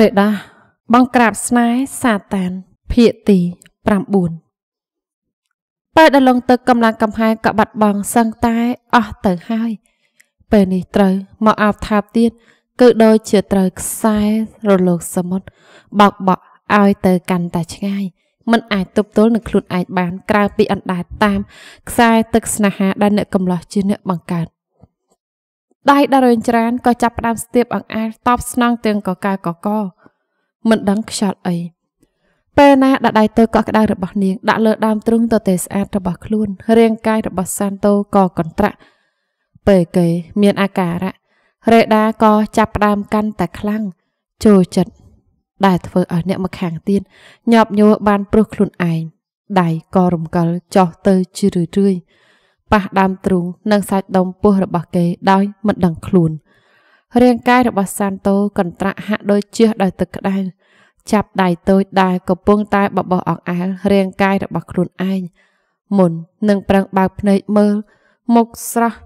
រេដាបងក្រាបស្នេហ៍សាតានភាគទី9ពេលដែលលងទឹកកម្លាំងកំហែងក៏បាត់បង់សឹងតែអស់ទៅហើយ ពេលនេះត្រូវមកអោបថាបទៀតគឺដូចជាត្រូវខ្សែរលកសមុទ្របោកបក់ឲ្យទៅកាន់តែឆ្ងាយมันអាចទប់ទល់នឹងខ្លួនឯងបាន ក្រៅពីអណ្ដែតតាម ខ្សែទឹកស្នេហាដែលអ្នកកំឡោះជាអ្នកបង្កើត ដៃដល់រញច្រានក៏ចាប់ផ្ដើមស្ទាបអង្អែលតបស្នងទាំងកកៅកកមិនដឹងខ្យល់អីពេលណាដាក់ដៃទៅកក់ក្ដៅរបស់នាងដាក់លើដើមទ្រូងទៅទេស្អាតរបស់ខ្លួនរាងកាយរបស់សាន់តូក៏កន្ត្រាក់ពេលគេ មានអាការៈរេដាក៏ចាប់ផ្ដើមកាន់តែខ្លាំងចូលចិត្តដែលធ្វើឲ្យអ្នកមកខាងទៀតញាប់ញ័របានព្រោះខ្លួនឯងដៃក៏រំកិលចោះទៅជារឿយរឿយ ប៉ះដើមទ្រូងនិងសាច់ដុំពោះរបស់គេដោយមិនដឹងខ្លួនរាងកាយរបស់សាន់តូកន្ត្រាក់ហាក់ដូចជះដោយទឹកក្តៅចាប់ដៃតូចដែលកំពុងតែបបោះអង្អែលរាងកាយរបស់ខ្លួនឯងមុននឹងប្រឹងបើកភ្នែកមើលមុខស្រស់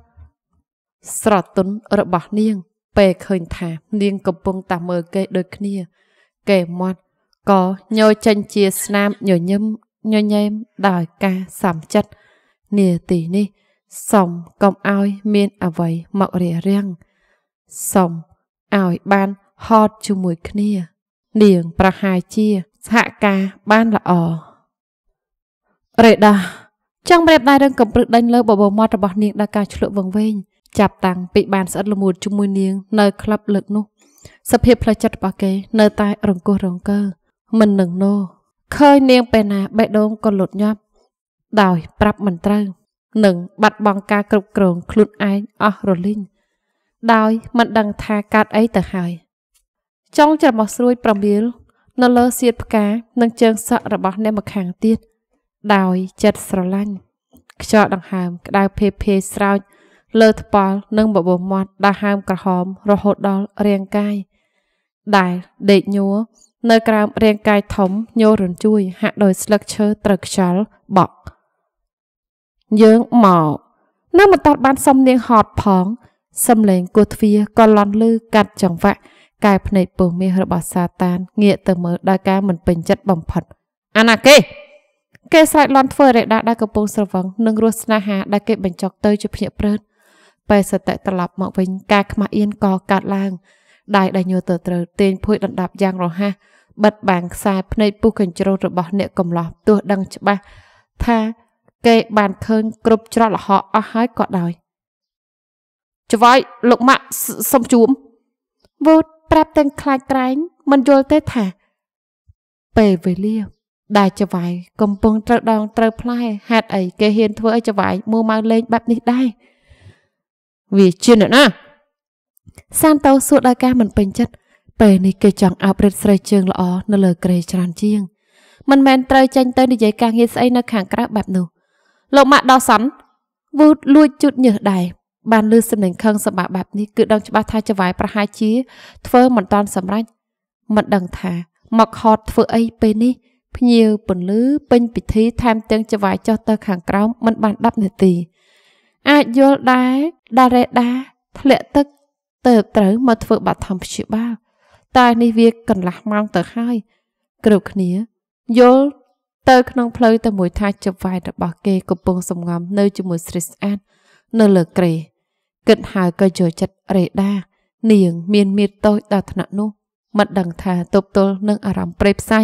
ស្រទន់របស់នាង ពេលឃើញថានាងកំពុងតែមើលគេដូចគ្នាកែមាត់ក៏ញយចេញជាស្នាមញញឹមញញែមដោយការសំចិត្ត នាទីនេះសុំកុំឲ្យមានអវ័យមករារាំងសុំឲ្យបានហត់ជាមួយគ្នា នាងប្រហែលជាសហការបានល្អរេដាចង់ប្រៀបដៃរឹងកំព្រឹកដេញលើបបោមាត់របស់នាងដល់ការឆ្លក់វងវែងចាប់តាំងពីបានស្អិតល្មួតជាមួយនាងនៅក្លឹបលើកនោះសភាពផ្លូវចិត្តរបស់គេ នៅតែរង្គោះរង្គើមិននឹងណូឃើញនាងពេលណាបេះដូងក៏លុតញាប់ ដោយប្រាប់មិនត្រូវនិងបាត់បង់ការគ្រប់គ្រងខ្លួនឯងអស់រលីងដោយមិនដឹងថាកាត់អីទៅហើយចង់ច្រមុះស្រួយប្រមៀលនៅលើសៀតផ្កានិងជើងសក់របស់អ្នកម្ខាងទៀតដោយចិត្តស្រឡាញ់ខ្យល់ដង្ហើមក្តៅភេភេស្រោចលើថ្ពាល់និងបបោមាត់ដែលហើមក្រហមរហូតដល់រាងកាយដែលដេកញ័រនៅក្រោមរាងកាយធំញ័ររញ្ជួយហាក់ដោយស្លឹកឈើត្រូវខ្យល់បក់ យើងមកនៅមិនតាត់បានសំនៀងហត់ផងសំឡេងគោះទ្វារក៏លន់លឺកាត់ចង្វាក់កែភ្នែកពោះមាសរបស់សាតានងាកទៅមើលដោយការមិនពេញចិត្តបំផុតអាណាគេគេស្រែកលន់ធ្វើរេដាដែលកំពុងស្រវឹងនឹងរស់ស្នេហាដែលគេបញ្ចុកទៅជាភ្នាក់ព្រឹតពេលសតិត្រឡប់មកវិញការខ្មាស់អៀនក៏កាត់ឡើងដៃដែលញើទៅត្រូវទាញភួយដណ្ដាប់យ៉ាងរហ័សបិទបាំងខ្សែភ្នែកពុះកញ្ជ្រោតរបស់អ្នកកំឡោះទោះដឹងច្បាស់ថា គេបានឃើញគ្រប់ច្រត់លហកអស់ហើយក៏ដោយច្វាយលោកម៉ាក់សុំជួមវូតប្រាប់ទាំងខ្លាចក្រែងមិនយល់ទេថាពេលវេលាដែលច្វាយកំពុងត្រូវដងត្រូវផ្លែហេតុអីគេហ៊ានធ្វើឲ្យច្វាយមួម៉ៅលេងបែបនេះដែរវាជាអ្នកណាសានតោសួរដោយការមិនពេញចិត្តពេលនេះគេចង់អោបរិទ្ធស្រីជើងល្អនៅលើក្រេច្រើនជាង មិនមែនត្រូវចេញទៅនិយាយការងារស្អីនៅខាងក្រៅបែបនោះ លោកម៉ាក់ដោសនវូតលួចជូតញើសដែរបានលឺសំឡេងខឹងសម្បាបែបនេះគឺដឹងច្បាស់ថាចវាយប្រហែលជា ធ្វើមិនតាន់សម្រេចមិនដឹងថាមកហត់ធ្វើអីពេលនេះភ្ញៀវពន្លឺពេញពិធីថែមទាំងចវាយចុះទៅខាងក្រោមមិនបាន10នាទីអាចយល់ដែរដារ៉េដាធ្លាក់ទឹកទៅត្រូវមកធ្វើបាត់ធម្មព្យាបាលតែនេះវាកន្លះម៉ោងទៅហើយគ្រប់គ្នាយល់ ទៅក្នុងផ្លូវតែមួយថាចវាយរបស់គេកំពុងសំងំនៅជាមួយស្រីស្អាតនៅលើក្រេគិតហើយក៏ចូលចិត្តរេដា នាង មានមៀតតូចដល់ថ្នាក់នោះមិនដឹងថាទប់ទល់នឹងអារម្មណ៍ប្រេផ្សៃ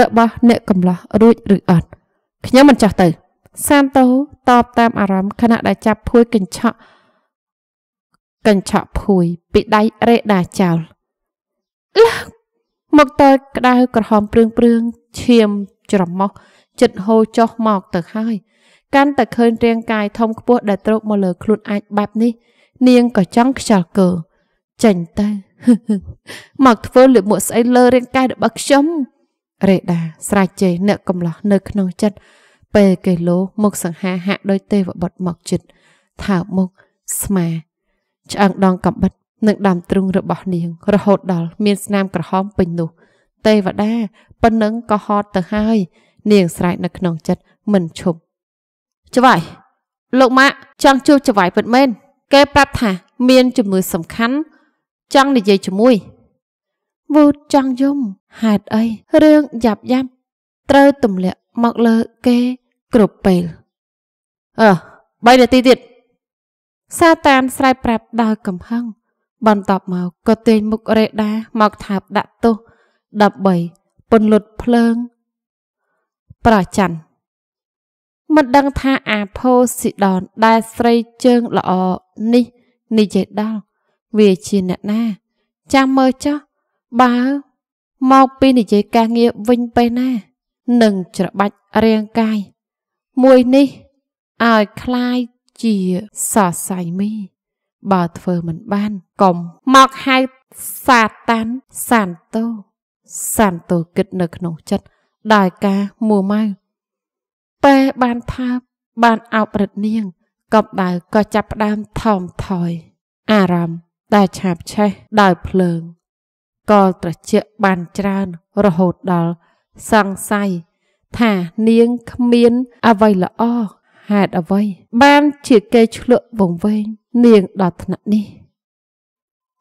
របស់អ្នកកំឡោះរួចឬអត់ខ្ញុំមិនចាស់ទៅ សាមតូតបតាមអារម្មណ៍ខណៈដែលចាប់ភួយកញ្ឆក់កញ្ឆក់ភួយពីដៃរេដាចោលឡើងមកតើក្តៅក្រហមព្រឿងព្រឿងឈាម ច្រមុះចិត្តហូរចុះមកទៅហើយកាន់តែឃើញរាងកាយធំខ្ពស់ដែលទ្រោកមកលើខ្លួនអាចបែបនេះនាងក៏ចង់ខ្យល់កើចេញទៅមកធ្វើលិមួកស្អីលើរាងកាយរបស់ខ្ញុំរេដាស្រែកជេរអ្នកកំឡោះនៅក្នុងចិត្តពេលគេលោមុខសង្ហាហាក់ដោយទេវបុត្រមកចិត្តថើបមុខស្មាឆ្អឹងដងកំបិតនិងដាំទ្រូងរបស់នាង រហូតដល់មានស្នាមក្រហមពេញនោះ ទេវតាប៉ុណ្ណឹងក៏ហត់ទៅហើយ នាងស្រែកនៅក្នុងចិត្តមិនឈប់ច្បាយលោកម៉ាក់ចង់ជួបច្បាយពិតមែនគេប្រាប់ថាមានជំងឺសំខាន់ចង់និយាយជាមួយវូតចង់យំហេតុអីរឿងយ៉ាប់យ៉ាប់ត្រូវទម្លាក់មកលើគេគ្រប់ពេលអឺ3នាទីទៀតសាតានស្រែកប្រាប់ដោយកំហឹងបន្ទាប់មកក៏ទាញមុខរេដាមកថាបដាក់ទោស ដើម្បីពន្លត់ភ្លើងប្រច័នមិនដឹងថាអាផូស៊ីដនដែលស្រីជើងល្អនេះនិយាយដល់វាជាអ្នកណា ចាំមើលចុះបើមកពីនិយាយការងារវិញពេលណានឹងច្របាច់រាងកាយមួយនេះឲ្យคล้ายជាសរសៃមីបើធ្វើមិនបានកុំមកហៅសាតាន់សាន់តូ សាន់តូគិតនៅក្នុងចិត្តដោយការមួម៉ៅតែបានថាបានអោបរិទ្ធនាងកបដៅក៏ចាប់ផ្ដើមថមថយ អារម្មណ៍ដែលឆាបឆេះដោយភ្លើងក៏ត្រជាក់បានច្រើនរហូតដល់សង្ស័យថានាងគ្មានអ្វីល្អហេតុអ្វី បានជាគេឆ្លក់វងវែងនាងដល់ថ្នាក់នេះ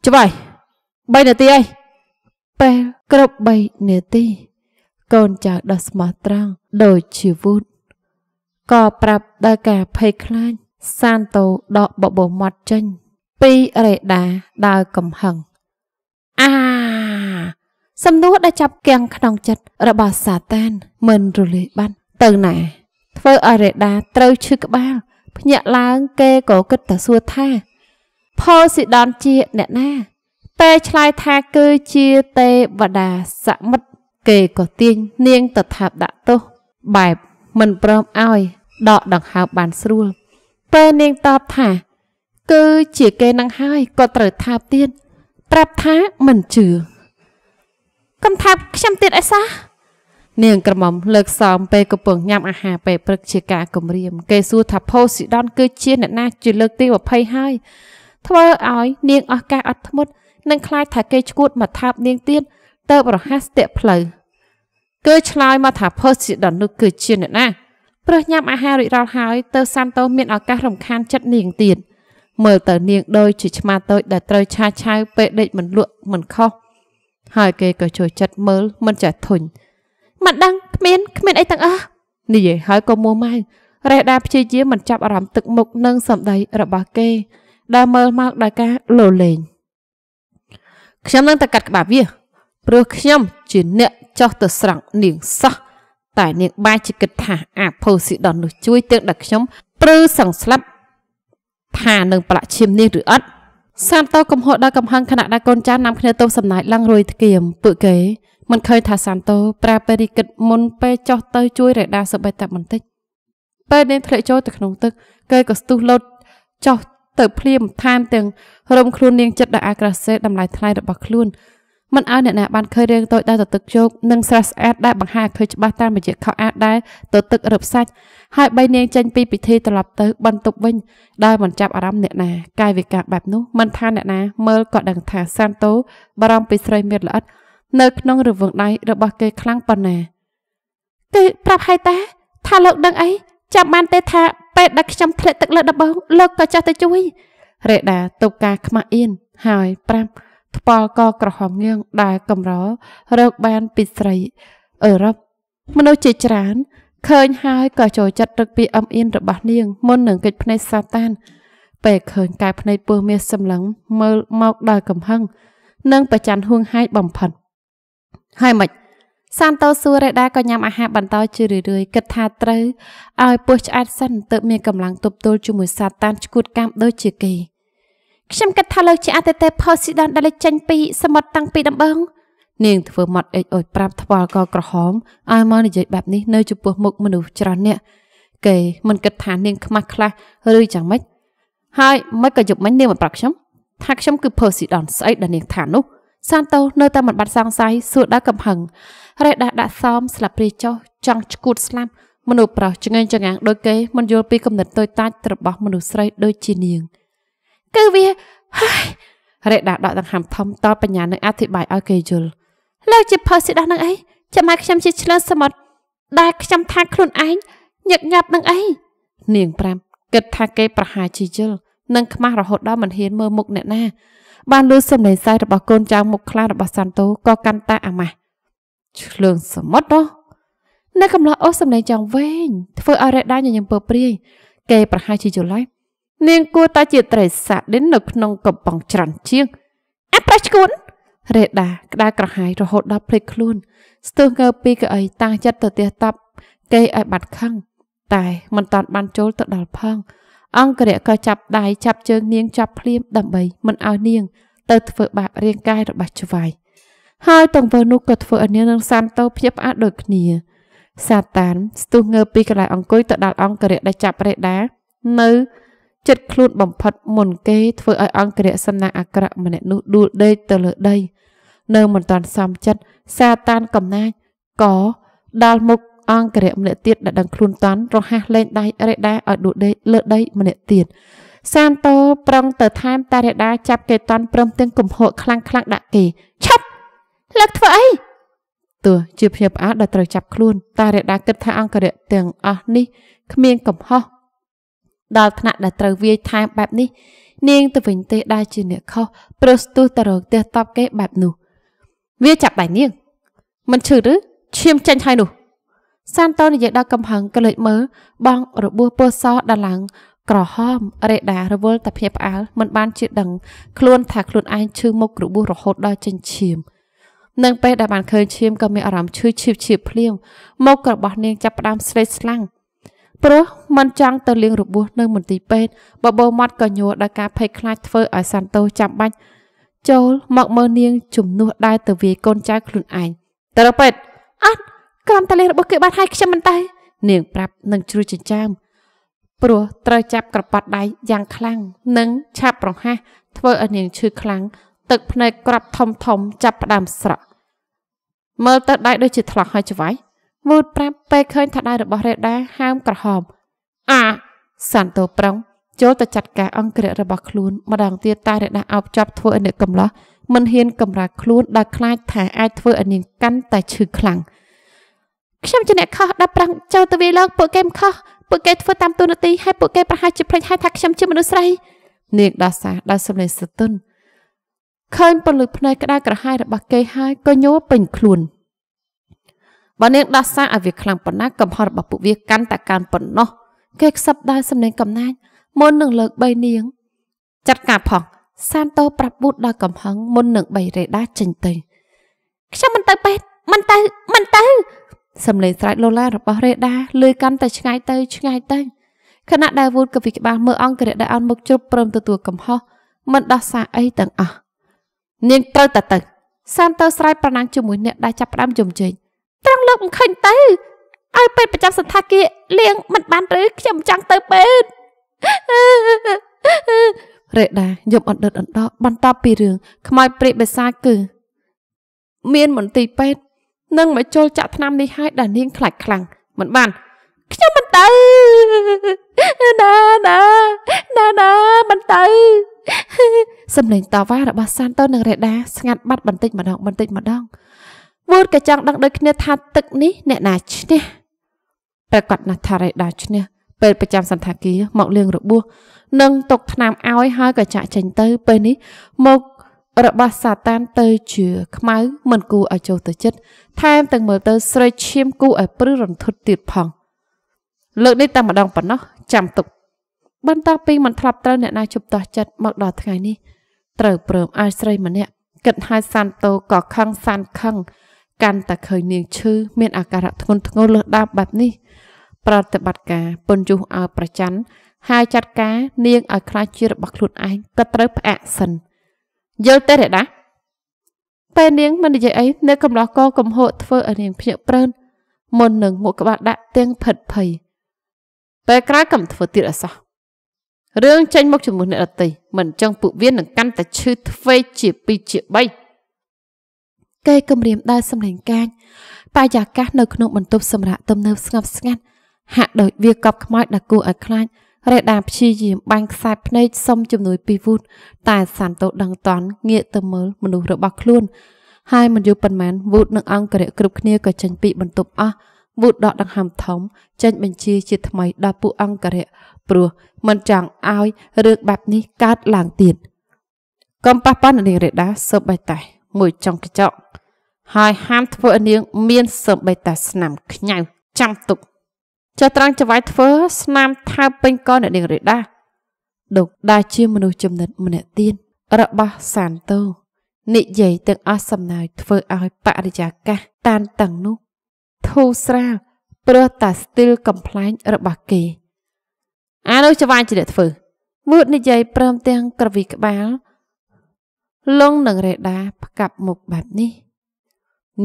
ច្បាស់3នាទីហើយ ពេលគ្រប់3នាទី កូនចៅដោះស្មោះត្រង់ដូចជាវូតក៏ប្រាប់ដោយការភ័យខ្លាចសានតូដកបបោមាត់ចេញ ពីរេដាដោយកំហឹងអាសំណួរដែលចាប់គាំងក្នុងចិត្តរបស់សាតាន មិនរលាយបាត់ទៅណា ធ្វើឲ្យរេដាត្រូវឈឺក្បាលភ្ញាក់ឡើងគេក៏គិតតែសួរថាផលស៊ីដនជាអ្នកណា ពេលឆ្លើយថាគឺជាទេវតាសមិទ្ធគេក៏ទាញនាងទៅថាបដាក់ទោសបែបមិនព្រមឲ្យដកដង្ហើមបានស្រួលពេលនាងតបថា គឺជាគេនឹងហើយក៏ត្រូវថាបទៀតប្រាប់ថាមិនជឿកំថាបខ្ញុំទៀតអីសោះនាងក្រមុំលើកសំពេលកំពុងញ៉ាំអាហារពេលព្រឹកជាការគម្រាម គេសួរថាផូស៊ីដនគឺជាអ្នកណាជាលើកទី20ហើយធ្វើឲ្យនាងអស់ការអត់ធ្មត់ និងខ្លាចថាគេឈួតមកថាបនាងទៀតទៅប្រហាស្ទាក់ផ្លូវគឺឆ្លើយមកថាផូស៊ីដននោះគឺជាអ្នកណាព្រោះញ៉ាំអាហាររួចរាល់ហើយទៅសាន់តូមានឱកាសរំខានចិត្តនាងទៀតមើលទៅនាងដូចជាឆ្មាតូចដែលត្រូវឆាឆៅពេលដេកមិនលក់មិនខុសហើយគេក៏ជួយចិត្តមើលមិនចេះធុញមិនដឹងគ្មានគ្មានអីទាំងអស់និយាយហើយក៏មួម៉ៅរេះដាព្យាយាមមិនចាប់អារម្មណ៍ទឹកមុខនិងសម្ដីរបស់គេដែលមើលមកដោយការលោលេង ខ្ញុំនឹងទៅកាត់ក្បាលវាព្រោះខ្ញុំជាអ្នកចោះទៅស្រង់នាងសោះតែនាងបាយជាគិតថាអាផូស៊ីដននោះជួយទាំងដល់ខ្ញុំព្រឺសង្ស្លាប់ថានឹងប្រឡាក់ឈាមនាងឬអត់សាមតោកំហុសដល់កំហឹងខណៈដែលកូនចាននាំគ្នាទៅសំណាយឡើងរួយធ្គាមពួកគេមិនឃើញថាសាន់តូប្រើពេលរីគិតមុនពេលចោះទៅជួយរេដាសបែតែបន្តិចពេលនាងធ្លាក់ចូលទៅក្នុងទឹកគេក៏ស្ទុះលោតចោះ ទៅភ្លាមថែមទាំងរំខ្លួននាងចិត្តដល់អាក្រាសេតម្លៃថ្លៃរបស់ខ្លួនមិនឲ្យអ្នកណាបានឃើញរឿងតូចដែលទៅទឹកជោកនិងស្រះស្អាតដែលបង្ហាញឃើញច្បាស់តាមរយៈខោអាវដែលទៅទឹករឹបសាច់ហើយបីនាងចេញពីពិធីត្រឡប់ទៅបន្ទប់វិញដោយមិនចាប់អារម្មណ៍អ្នកណាកាយវិការបែបនោះមិនថាអ្នកណាមើលក៏ដឹងថាសាន់តូបារម្ភពីស្រីមានល្អិតនៅក្នុងរង្វង់ដៃរបស់គេខ្លាំងប៉ុណ្ណាគេប្រាប់ហើយតាថាលោកដឹងអីចាំបានទេថា ពេលដែលខ្ញុំធ្លាក់ទឹកលើដំបងលោកក៏ចាស់ទៅជួយរេដាតុបការខ្មាស់អៀនហើយប្រាប់ថ្ពាល់កក្រហមងៀងដែលកំររកបានពីស្រីអឺរ៉ុបមនុស្សជាច្រើនឃើញហើយក៏ចូលចិត្តរឹកពីអំអៀនរបស់នាងមុននឹងកិច្ចភ្នែកសាតាន ពេលឃើញកែភ្នែកពស់មាសសម្លឹងមើលមកដោយកំហឹងនិងប្រច័នហួងហែងបំផិតហើយមិន សានតូស៊ូរេដាក៏ញ៉ាំអាហារបន្តជារឿយៗគិតថាត្រូវឲ្យពោះឆ្អែតសិនទើបមានកម្លាំងទប់ទល់ជាមួយសាតានឈួតកាមដូចជាគេខ្ញុំគិតថាលោកជាអតិថិផលស៊ីដនដែលលេចចេញពីសមុទ្រតាំងពីដំបូងនាងធ្វើមាត់អេចអុយប្រាប់ថ្វាល់កក្រហមឲ្យមកនិយាយបែបនេះនៅចំពោះមុខមនុស្សច្រើនអ្នកគេមិនគិតថានាងខ្មាស់ខ្លះឬយ៉ាងម៉េចហើយមិនក៏យប់មិញនាងមិនប្រាប់ខ្ញុំថាខ្ញុំគឺផឺស៊ីដនស្អីដែលនាងថានោះ សានតូនៅតែមិនបាត់សង្ស័យសួរដល់កំហឹងរ៉េដាដាក់សមស្លាបព្រាចុះចង់ឈួតស្លាប់មនុស្សប្រុសចងេងចងាងដូចគេមិនយល់ពីគំនិតតូចតាចរបស់មនុស្សស្រីដូចជានាងគឺវាហើយរ៉េដាដកដង្ហើមធំតបញ្ញានឹងអធិប្បាយឲ្យគេយល់លោកជាផើស៊ីដោះនឹងអីចាំឲ្យខ្ញុំជាឆ្លើសមុទ្រដែលខ្ញុំថាខ្លួនឯងញឹកញាប់នឹងអីនាងប្រាំគិតថាគេប្រហាជាយល់នឹងខ្មាស់រហូតដល់មិនហ៊ានមើលមុខអ្នកណា បានលឺសំឡេងសើចរបស់កូនចៅមុខខ្លារបស់សាន់តូក៏កាន់តែអាម៉ាស់ឆ្លងសមុទ្រនោះនៅកំឡោះអូសសំឡេងចង់វែងធ្វើឲ្យរ៉េដាញញញឹមពើព្រាយគេប្រហែលជាយល់ហើយនាងគួរតែជាត្រីសាឌិននៅក្នុងកំប៉ុងច្រាន់ជាងអាប្រះឈួនរ៉េដាក្តៅក្រហាយរហូតដល់ភ្លេចខ្លួន ស្ទុះងើពីកៅអីតាំងចិត្តទៅទះតប់គេឲ្យបាត់ខឹងតែមិនតាន់បានចូលទៅដល់ផង អង្គរៈក៏ចាប់ដៃចាប់ជើងនាងចាប់ភ្លាមដើម្បីមិនឲ្យនាង ទៅធ្វើបាបរាងកាយរបស់ច្វាយហើយតង្វើនោះក៏ធ្វើឲ្យនាងនឹងសានតោភ្ញាក់ផ្អើលដូចគ្នា សាតានស្ទុះងើពីកន្លែងអង្គុយទៅដល់អង្គរៈដែលចាប់រេដានៅចិត្តខ្លួនបំផុតមុនគេធ្វើឲ្យអង្គរៈសំណាក់អាក្រក់ម្នាក់នោះដួលដេកទៅលើដី នៅមិនតាន់សមចិត្តសាតានកំណាចក៏ដល់មុខ អង្គរៈម្នាក់ទៀតដែលដឹងខ្លួនតាន់រហ័សលែងដៃរេដាឲ្យដួលដេកលើដីម្នាក់ទៀតសានតោប្រឹងទៅថែមតារេដាចាប់គេតាន់ព្រមទាំងកំហកខ្លាំងខ្លាំងដាក់គេឈប់លើកធ្វើអីទោះជាភ្ញាក់ផ្អើលដែលត្រូវចាប់ខ្លួនតារេដាគិតថាអង្គរៈទាំងអស់នេះគ្មានកំហុសដល់ថ្នាក់ដែលត្រូវវាយថែមបែបនេះ នាងទៅវិញទេដែលជាអ្នកខុសព្រោះស្ទុះទៅរកផ្ទះតបគេបែបនោះ វាចាប់ដៃនាងមិនឈឺឬឈាមចាញ់ហើយនោះ សានតូនិយាយដល់កំហឹងក៏លេចមើលបងរបួសពោះសដល់ឡើងក្រហមរេដារវល់តែភ្ញាក់ផ្អើលមិនបានជាដឹងខ្លួនថាខ្លួនឯងឈឺមុខរបួសរហូតដល់ចិញ្ចៀមនឹងពេលដែលបានឃើញឈាមក៏មានអារម្មណ៍ឈឺឈៀបឈៀបភ្លាមមុខរបស់នាងចាប់ផ្ដើមស្រេកស្លាំងព្រោះមិនចង់ទៅលាងរបួសនៅមន្ទីរពេទ្យបបោមាត់ក៏ញ័រដោយការភ័យខ្លាចធ្វើឲ្យសាន់តូចាំបាច់ចូលមកមើលនាងជំនួសដែរទៅវាយកូនចៅខ្លួនឯងទៅពេទ្យអត់ ក្រំតលេរបស់គេបាត់ហើយខ្ញុំមិនទៅនាងប្រាប់នឹងជ្រួចចិញ្ចាមព្រោះត្រូវចាប់ក្រប៉ាត់ដៃយ៉ាងខ្លាំងនិងឆាប់ប្រហាសធ្វើឲ្យនាងឈឺខ្លាំងទឹកភ្នែកក្រាប់ធំធំចាប់ផ្ដើមស្រក់មើលទៅដៃដូចជាថ្លោះហើយច្វាយវូតប្រាប់ពេលឃើញថាដៃរបស់រេដាហើមក្រហមអាសាន់តូប្រឹងចូលទៅចាត់ការអង្គរៈរបស់ខ្លួនម្ដងទៀតតែរេដាអោបចាប់ធ្វើឲ្យអ្នកកំឡោះមិនហ៊ានកម្រើកខ្លួនដោយខ្លាចថាអាចធ្វើឲ្យនាងកាន់តែឈឺខ្លាំង ខ្ញុំជាអ្នកខុសដែលប្រាំងចូលទៅវាលោកពួកគេមិនខុសពួកគេធ្វើតាមទូនាទីហើយពួកគេប្រហែលជាភ្លេចហើយថាខ្ញុំជាមនុស្សស្រីនាងដាសាដែលសម្លេងស្ទន់ឃើញពលឹកភ្នែកក្តៅក្រហាយរបស់គេហើយក៏ញ័រពេញខ្លួនបើនាងដោះសារឲ្យវាខ្លាំងប៉ុណ្ណាកំហុសរបស់ពួកវាកាន់តែកើនប៉ុណ្ណោះគេខ្សឹបដើរសំលេងកំណាចមុននឹងលើកបីនាងចាត់ការផងសានតូប្រាប់ប៊ូតដល់កំហឹងមុននឹងបីរេដាចេញទៅខ្ញុំមិនទៅពេទ្យមិនទៅមិនទៅ សំលេងស្រែកលូឡារបស់រេដាលឺកាន់តែឆ្ងាយទៅឆ្ងាយទៅខណៈដែលវូតក៏វិក្បាលមើលអង្គរៈដែលអន់មុខជប់ព្រមទទួលកំហុសមិនដោះសារអីទាំងអស់នាងត្រូវតែទៅសានតើស្រ័យប្រណាំងជាមួយអ្នកដែលចាប់ផ្ដើមជំជិញត្រង់លោកមិនឃើញទៅឲ្យពេទ្យប្រចាំសន្តាគារលៀងមិនបានឬខ្ញុំចង់ទៅពេទ្យរេដាយំអណ្ដិតអណ្ដោបន្ទាប់ពីរឿងខ្មោចព្រាយបិសាចគឺ មានមន្ទីរពេទ្យ នឹងមកចូលចាក់ថ្នាំនេះឲ្យដែលនាងខ្លាចខ្លាំងមិនបានខ្ញុំមិនទៅណាណាណាណាមិនទៅសំឡេងតវ៉ារបស់សានតូនិងរេដាស្ងាត់បាត់បន្តិចម្ដងបន្តិចម្ដងវូតក៏ចង់ដឹងដូចគ្នាថាទឹកនេះអ្នកណាឈ្នះប្រកាសណាស់ថារេដាឈ្នះពេលប្រចាំសន្តាគារមកលៀងរបួសនិងទុកថ្នាំឲ្យហើយក៏ចាក់ចេញទៅពេលនេះមក របស់សាតានទៅជាខ្មៅមិនគួរឲ្យចូលទៅចិត្តថែមទាំងមើលទៅស្រេកឈាមគួរឲ្យព្រឺរន្ធត់ទៀតផង លើកនេះតែម្ដងប៉ុណ្ណោះចាំទុកបន្ទាប់ពីមិនធ្លាប់ត្រូវអ្នកណាជប់តោះចិត្តមកដល់ថ្ងៃនេះត្រូវព្រមឲ្យស្រីម្នាក់គិតឲ្យសាន់តូក៏ខឹងសាន់ខឹងកាន់តែឃើញនាងឈឺមានអាការៈធ្ងន់ធ្ងរលើសដើមបែបនេះ ប្រតិបត្តិការពន្យុះឲ្យប្រច័នហើយចាត់ការនាងឲ្យខ្លាចជារបស់ខ្លួនឯងក៏ត្រូវផ្អាកសិន យល់ទេរដាពេលនាងមិននិយាយអីនៅកំឡោះកកំហកធ្វើឲ្យនាងភ្ញាក់ព្រើនមុននឹងមុខក្បាលដាក់ទាំងផិតភ័យពេលក្រោយកំធ្វើទៀតអសោះរឿងចេញមកជាមួយអ្នកដតីមិនចឹងពួកវានឹងកាន់តែឈឺទ្វេជា2ជា3កែគម្រាមដើរសម្លេងកាញបរិយាកាសនៅក្នុងបន្ទប់សម្រាប់ទំនើបស្ងប់ស្ងាត់ហាក់ដូចវាកប់ខ្មោចដែលគួរឲ្យខ្លាច រេដាព្យាយាមបាញ់ខ្សែភ្នែកសុំជំនួយពីវូតតែសាន់តូដឹងតន់ងាកទៅមើលមនុស្សរបស់ខ្លួនហើយមិនយូរប៉ុន្មានវូតនិងអង្គរៈគ្រប់គ្នាក៏ចេញពីបន្ទប់អស់វូតដកដង្ហើមធំចេញបញ្ជាជាថ្មីដល់ពួកអង្គរៈព្រោះមិនចង់ឲ្យរឿងបែបនេះកើតឡើងទៀតកុំប៉ះពាល់នាងរេដាសូម្បីតែមួយចុងកញ្ចក់ហើយហាមធ្វើឲ្យនាងមានសូម្បីតែស្នាមខ្ញៅចាំទុក ចុះត្រង់ចវាយធ្វើស្នាមថើបពេញកអ្នកនាងរេដាដុកដែលជាមនុស្សចំណិតម្នាក់ទៀតរបស់សានតូនិយាយទាំងអស់សំណើចធ្វើឲ្យបរិយាកាសតានតឹងនោះធូរស្រាលព្រោះតែស្ទីលកំ pl ែងរបស់គេអានោះច្វាញជាអ្នកធ្វើវូតនិយាយព្រមទាំងក្រវីក្បាលលងនឹងរេដាផ្កាប់មុខបែបនេះ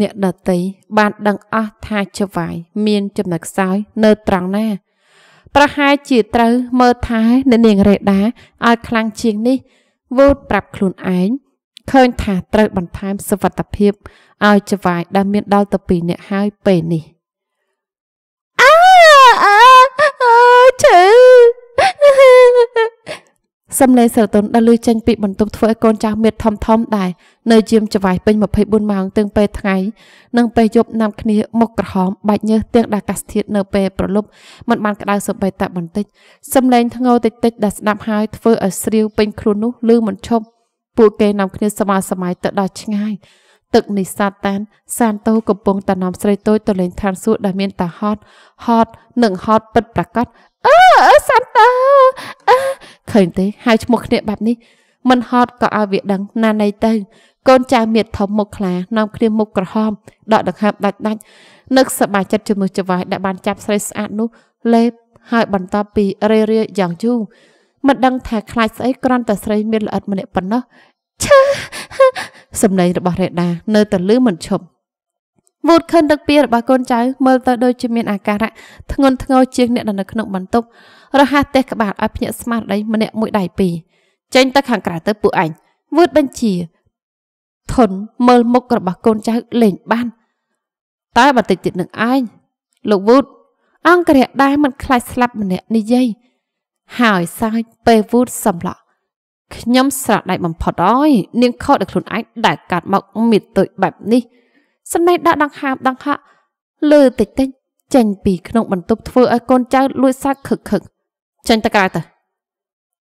អ្នកដតីបានដឹងអស់ថាច្វាយមានចំណុចខ្សោយនៅត្រង់ណាប្រហែលជាត្រូវមើលថែនៅនាងរេដាឲ្យខ្លាំងជាងនេះវូតប្រាប់ខ្លួនឯងឃើញថាត្រូវបន្ថែមសុវត្ថិភាពឲ្យច្វាយដែលមានដល់ទៅ2នាក់ហើយពេលនេះអើអើឈឺ សំឡេងស្រទន់ដែលលឺចេញពីបន្ទប់ធ្វើឲ្យកូនចៅមៀតធំធំដែរនៅជាមច្បាយពេញ24ម៉ោងទាំងពេលថ្ងៃនិងពេលយប់នាំគ្នាមុខក្រហមបាច់ញើសទាំងដាកាសធាតនៅពេលប្រលប់มันបានក្តៅសម្បីតែបន្តិចសំឡេងធ្ងោតិចតិចដែលស្ដាប់ហើយធ្វើឲ្យស្រាវពេញខ្លួននោះលឺមិនឈប់ពួកគេនាំគ្នាស្វាសម័យទៅដល់ឆ្ងាយទឹកនេះសាតាន សានតូកំពុងតែនាំស្រីតូចទៅលេងឋានសួគ៌ដែលមានតាហត់ហត់និងហត់ពិតប្រាកដ អើសានតូអើឃើញទេហៅឈ្មោះគ្នាបែបនេះមិនហត់ក៏ឲ្យវាដឹងណានៃទៅ កូនចៅមៀតធំមុខខ្លានាំគ្នាមុខក្រហមដកដង្ហើមដាច់ដាច់នឹកសប្បាយចិត្តជាមួយចវាយដែលបានចាប់ស្រីស្អាតនោះលេបហើយបន្តពីរេរាយ៉ាងយូរមិនដឹងថាខ្លាចស្អីគ្រាន់តែស្រីមានល្អិតម្នាក់ប៉ុណ្ណោះឈឺសំឡេងរបស់រេដា នៅតែលឺមិនឈប់ វូតខិនទឹកពីរបស់កូនចៅមើលទៅដូចជាមានអាការៈធ្ងន់ធ្ងរជាងអ្នកនៅក្នុងបន្ទប់រហ័សទេក្បាលឲ្យភ្ញាក់ស្មារតីម្នាក់មួយដៃពីរចេញទៅខាងក្រៅទៅពួកឯងវូតបញ្ជាធនមើលមុខរបស់កូនចៅលេងបាន តែបន្តិចទៀតនឹងឯងលោកវូតអង្គរៈដែរមិនខ្លាចស្លាប់ម្នាក់និយាយហើយសាច់ពេលវូតសម្លក់ខ្ញុំស្រដៃបំផុតអើយនាងខកដល់ខ្លួនឯងដែលកាត់មកមានទុយបែបនេះ សម្ដែងដាក់ដង្ហើមដង្ហាក់លើតិចតិចចេញពីក្នុងបន្ទប់ធ្វើឲ្យកូនចៅលួចសាច់ខឹកខឹកចេញទៅក្រៅទៅ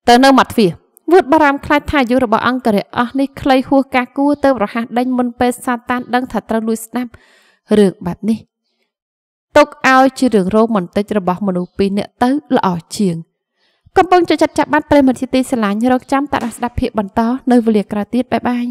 ទៅនៅមាត់ទ្វារវូតបារម្ភខ្លាចថាអាយុរបស់អង្គរៈអស់នេះខ្លីហួសការគួរទៅរហ័សដេញមុនពេលសាតានដឹងថាត្រូវលួចស្ដាប់រឿងបែបនេះទុកឲ្យជារឿងរ៉ូម៉ាន់ទិករបស់មនុស្សពីរនាក់ទៅល្អជាងកំពុងចូលចិត្តចាប់បាត់ប្រិមត្តទីស្រឡាញ់រកចាំតាស្ដាប់ភាពបន្តនៅវេលាក្រោយទៀតបាយបាយ